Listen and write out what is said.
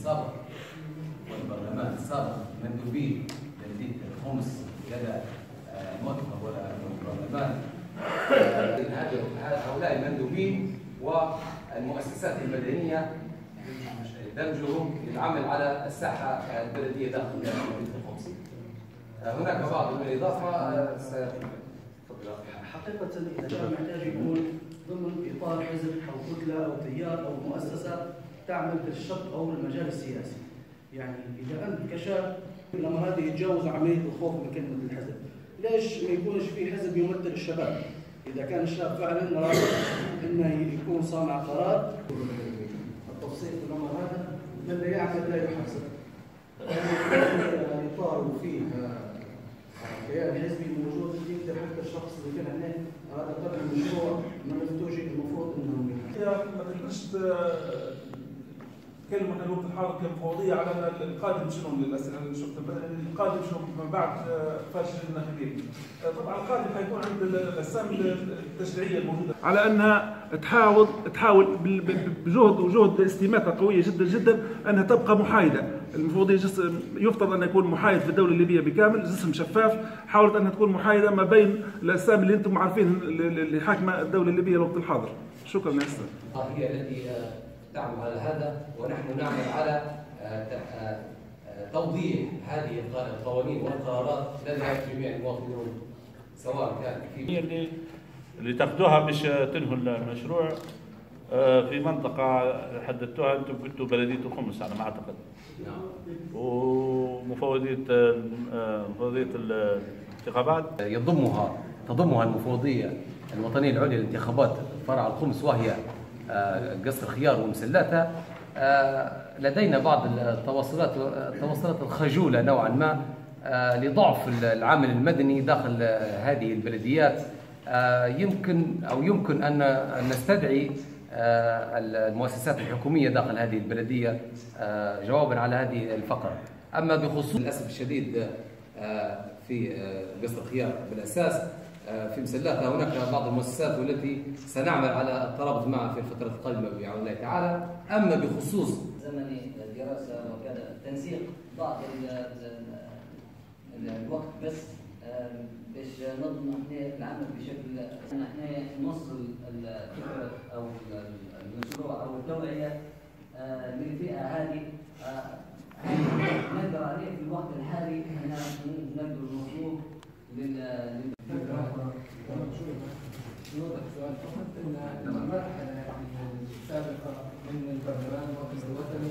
السابق والبرلمان السابق مندوبين تجديد الخمس. لدى آه، المؤتمر ولا البرلمان آه، هؤلاء المندوبين والمؤسسات المدنية دمجهم للعمل على الساحة البلدية داخل مدينه الخمس. آه، هناك بعض من الإضافة حقيقة إذا كان محتاج يكون ضمن إطار حزب أو كتلة أو تيار أو مؤسسة تعمل في الشق أو المجال السياسي. يعني إذا أنت كشاب الأمر هذه يتجاوز عملية الخوف من كلمة الحزب. ليش ما يكونش في حزب يمثل الشباب؟ إذا كان الشاب فعلا رغب إنه يكون صانع قرار التفصيل في الأمر هذا من لا يعمل لا يحاسب. إطار وفيه كيان حزبي موجود يقدر حتى الشخص اللي كان هناك هذا قبل المشروع ما نفتوجي المفروض انه ما كلمة إحنا الوقت الحاضر كمفوضيه على القادم شنو للأسئلة اللي شفت القادم شنو من بعد فاشل الناخبين. طبعا القادم حيكون عند الاسامي التشريعية الموجودة. على أنها تحاول تحاول بجهد وجهد استماتة قوية جدا جدا أنها تبقى محايدة. المفوضيه جسم يفترض ان يكون محايد في الدولة الليبية بكامل جسم شفاف حاولت أنها تكون محايدة ما بين الاسامي اللي أنتم عارفين اللي حاكمة الدولة الليبية الوقت الحاضر. شكرا يا أستاذ. هي التي تعمل على هذا ونحن نعمل على توضيح هذه القوانين والقرارات لدى جميع المواطنين سواء كان في اللي اللي تاخذوها باش تنهوا المشروع في منطقة حددتوها أنتم كنتوا بلدية الخمس على ما أعتقد. نعم. ومفوضية مفوضية الانتخابات يضمها تضمها المفوضية الوطنية العليا للانتخابات فرع الخمس وهي قصر خيار ومسلاتها لدينا بعض التواصلات التواصلات الخجولة نوعا ما لضعف العامل المدني داخل هذه البلديات. يمكن أو يمكن أن نستدعي المؤسسات الحكومية داخل هذه البلدية جوابا على هذه الفقرة. أما بخصوص للأسف الشديد في قصر الخيار بالأساس في مسلاتها هناك بعض المؤسسات والتي سنعمل على الترابط معها في الفترة القادمة بعون الله تعالى. أما بخصوص زمني الدراسة وكذا تنسيق بعض الوقت بس باش نضمن إحنا العمل بشكل إحنا نوصل الفكرة أو المشروع أو التوعية للفئة هذه. نقدر عليه في الوقت الحالي. ان نبذل المطلوب لل نوضح سؤال فقط إن المرحله السابقة من البرلمان الوطني